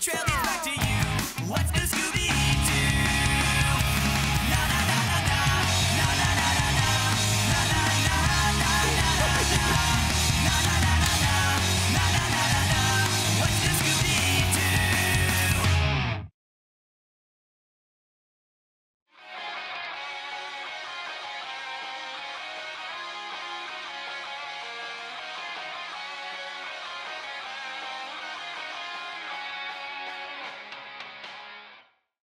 trail.